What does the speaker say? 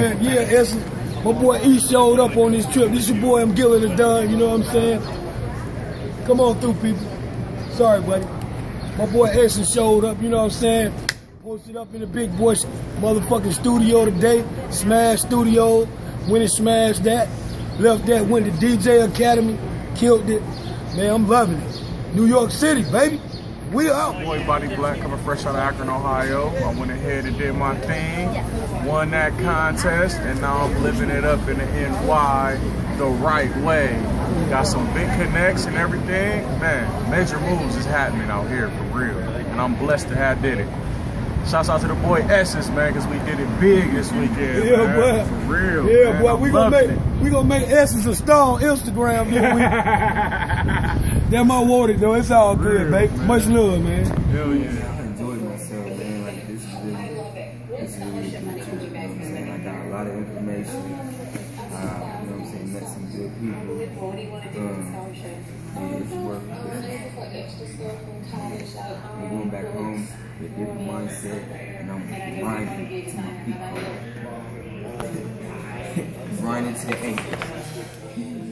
man. Yeah, Essince. My boy E showed up on this trip. This your boy M-Gilla the you know what I'm saying? Come on through, people. Sorry, buddy. My boy Essince showed up, you know what I'm saying? Posted up in the big boy motherfucking studio today. Smash studio. Went and smashed that. Left that, went to DJ Academy. Killed it. Man, I'm loving it. New York City, baby. We up. Boy Body Black coming fresh out of Akron, Ohio. I went ahead and did my thing, won that contest, and now I'm living it up in the NY the right way. Got some big connects and everything. Man, major moves is happening out here for real. And I'm blessed to have did it. Shouts out to the boy Essince, man, because we did it big this weekend. Yeah, man. boy. For real. Yeah, man. boy. I We gonna make it. we gonna make Essince a star on Instagram this week. Damn, I want it though. It's all good, babe. man. Much love, man. Hell yeah. I enjoyed myself, man. Like this is really, this is really a good trip. You know what I'm saying? I got a lot of information. Uh, you know what I'm saying? Met some good people. Um, and it's worth it. I'm going back home different mindset, and I'm grinding to my people. grinding to the ankles.